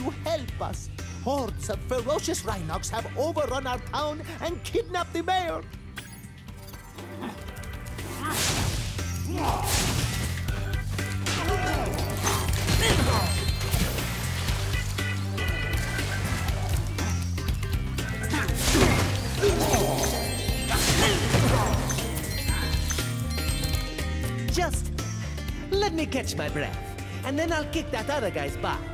you help us? Hordes of ferocious Rhynocs have overrun our town and kidnapped the mayor. Just let me catch my breath, and then I'll kick that other guy's butt.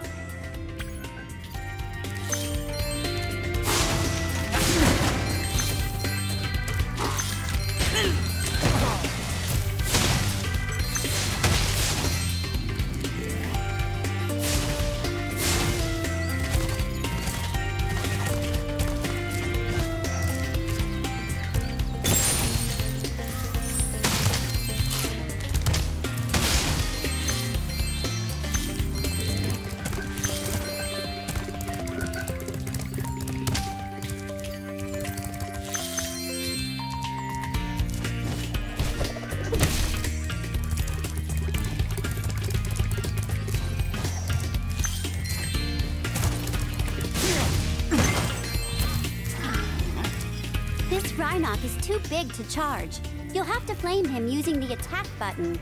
Is too big to charge. You'll have to flame him using the attack button.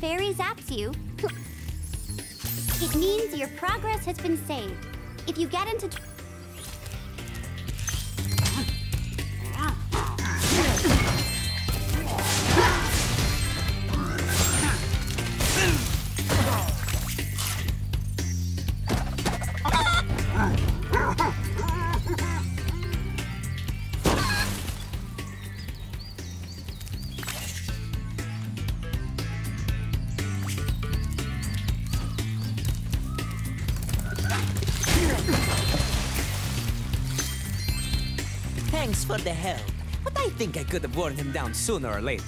Fairy zaps you, it means your progress has been saved. If you get into for the help, but I think I could have worn him down sooner or later.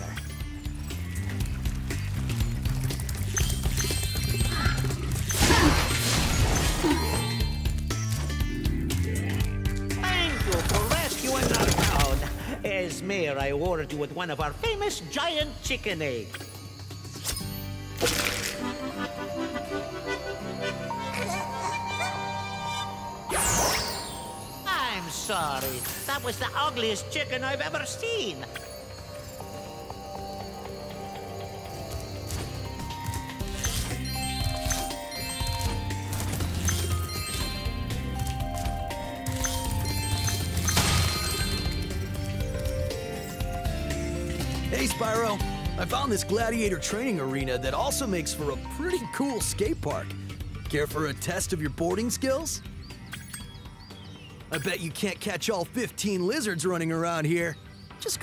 Thank you for rescuing our town. As mayor, I awarded you with one of our famous giant chicken eggs. Sorry. That was the ugliest chicken I've ever seen. Hey, Spyro. I found this gladiator training arena that also makes for a pretty cool skate park. Care for a test of your boarding skills? I bet you can't catch all 15 lizards running around here. Just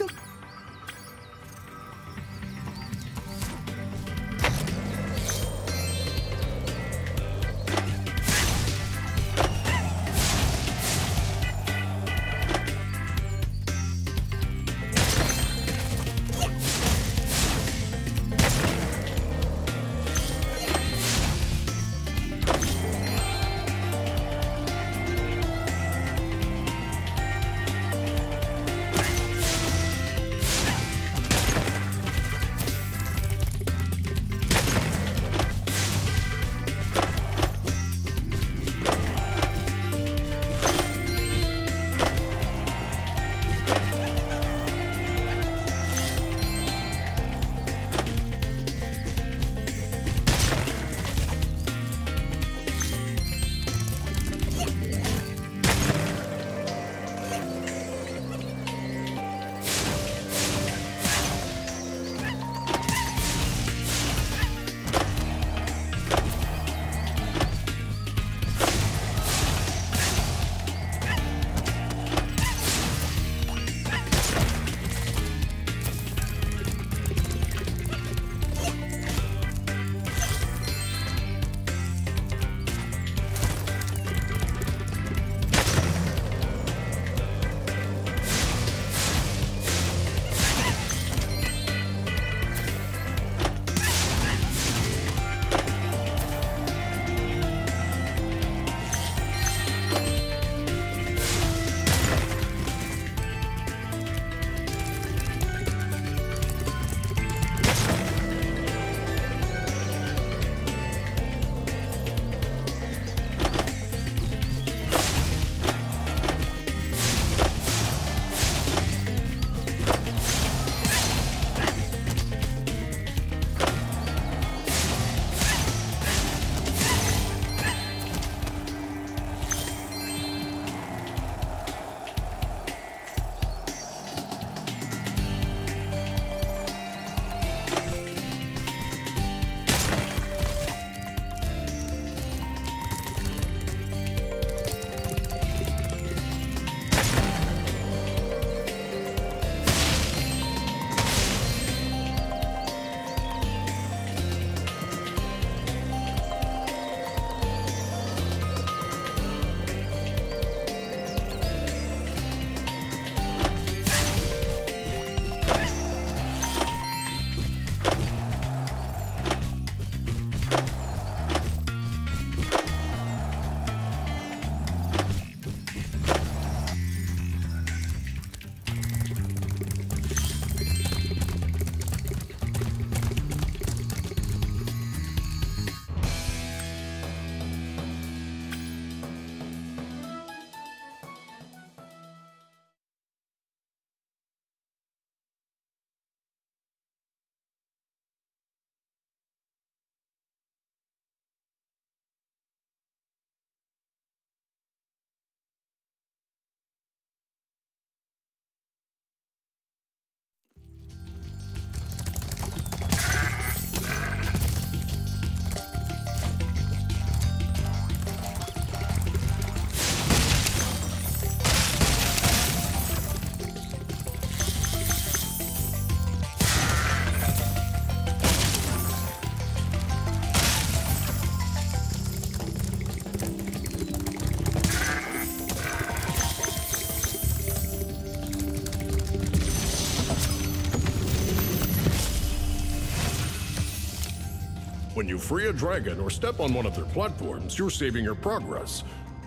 go. you free a dragon or step on one of their platforms, you're saving your progress.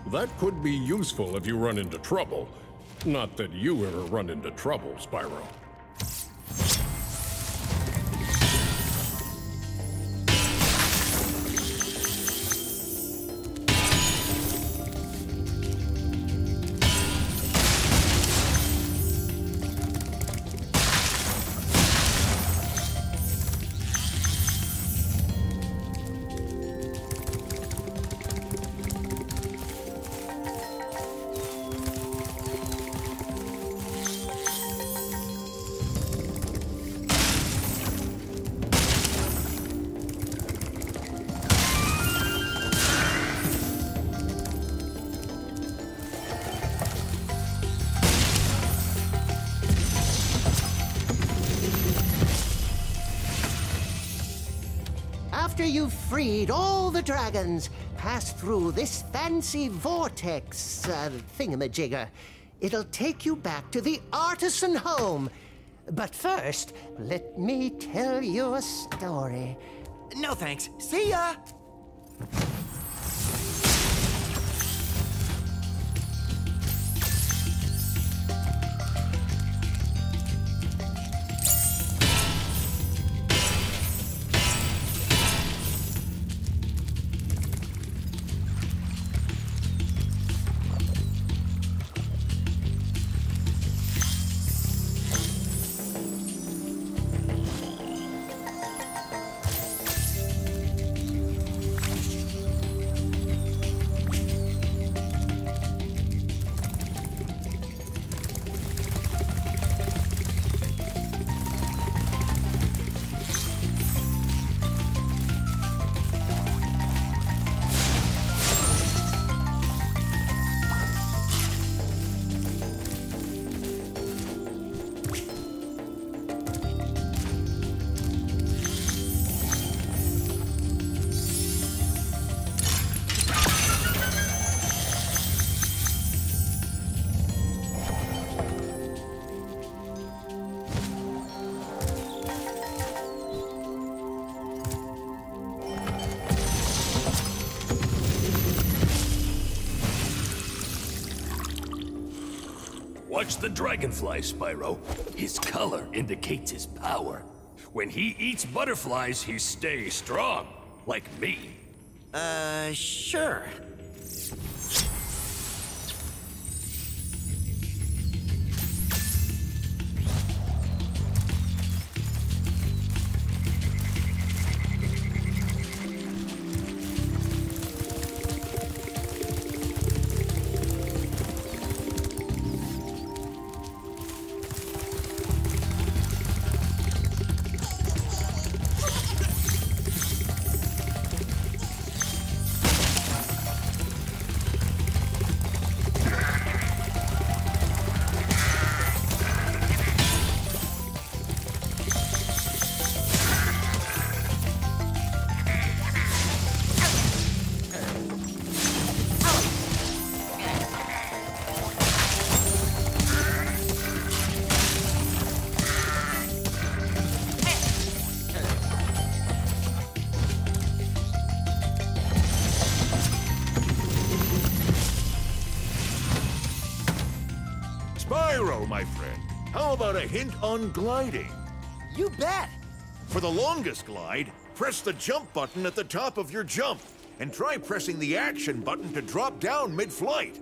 That could be useful if you run into trouble. Not that you ever run into trouble, Spyro. You've freed all the dragons, pass through this fancy vortex uh, thingamajigger. It'll take you back to the artisan home. But first, let me tell you a story. No thanks. See ya! The dragonfly, Spyro. His color indicates his power. When he eats butterflies, he stays strong, like me. Uh, sure. Hint on gliding? You bet! For the longest glide, press the jump button at the top of your jump, and try pressing the action button to drop down mid-flight.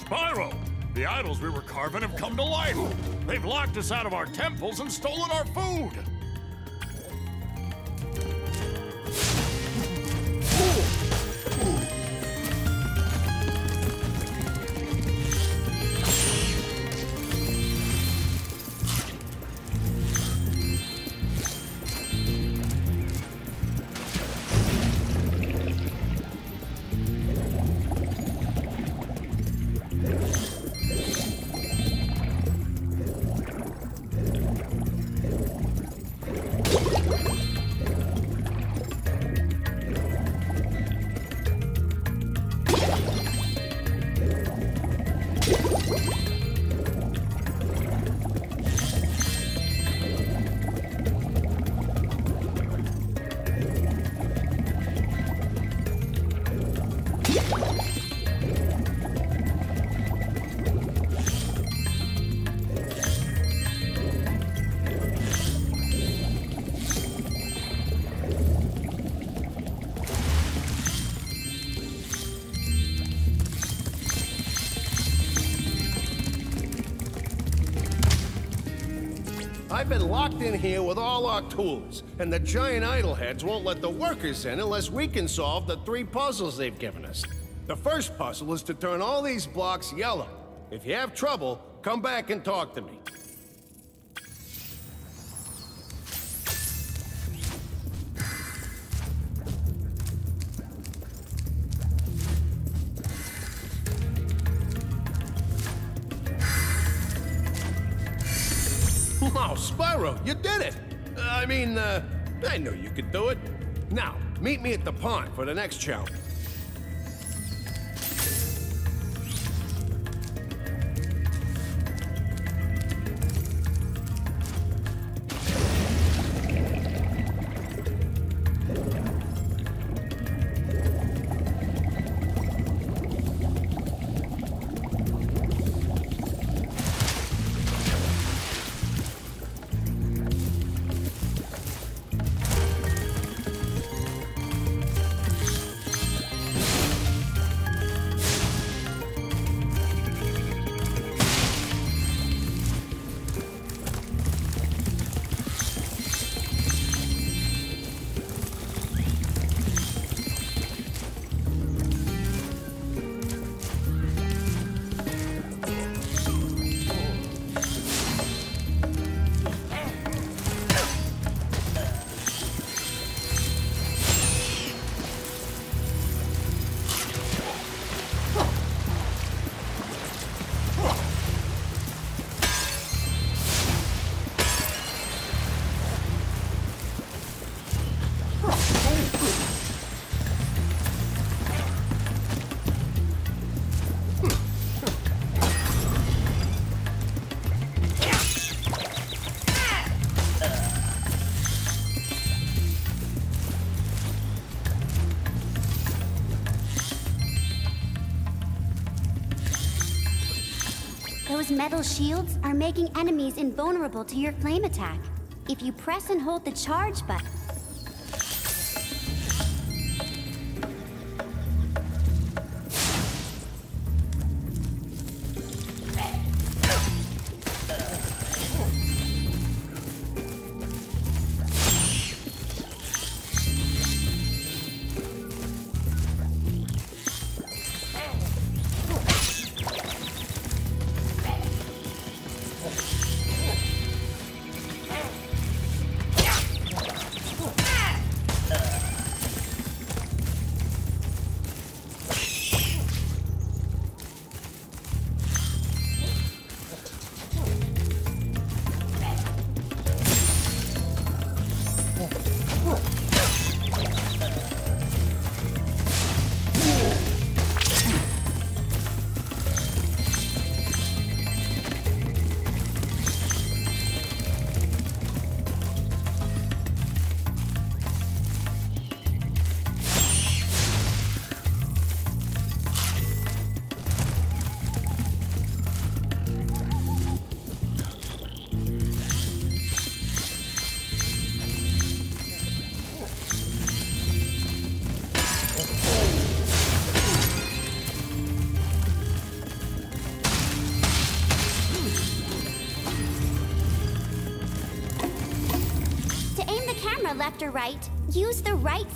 Spyro! The idols we were carving have come to life! They've locked us out of our temples and stolen our food! I've been locked in here with all our tools, and the giant idol heads won't let the workers in unless we can solve the three puzzles they've given us. The first puzzle is to turn all these blocks yellow. If you have trouble, come back and talk to me. I knew you could do it. Now, meet me at the pond for the next challenge. Those metal shields are making enemies invulnerable to your flame attack. If you press and hold the charge button, right, use the right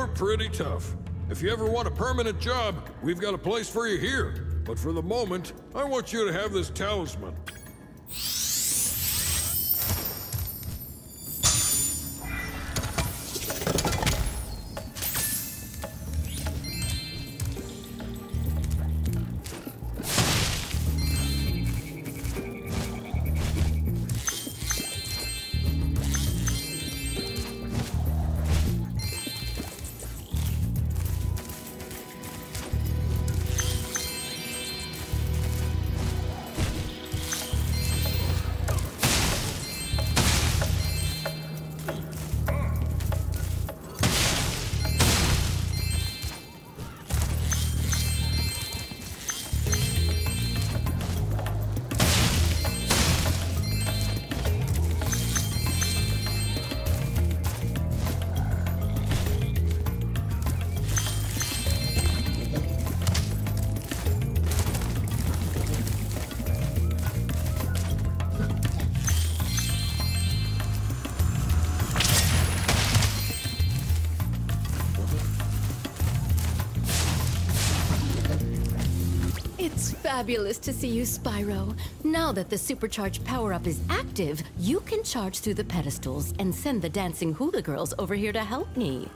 you're pretty tough. If you ever want a permanent job, we've got a place for you here. But for the moment, I want you to have this talisman. Fabulous to see you, Spyro. Now that the supercharged power-up is active, you can charge through the pedestals and send the dancing hula girls over here to help me.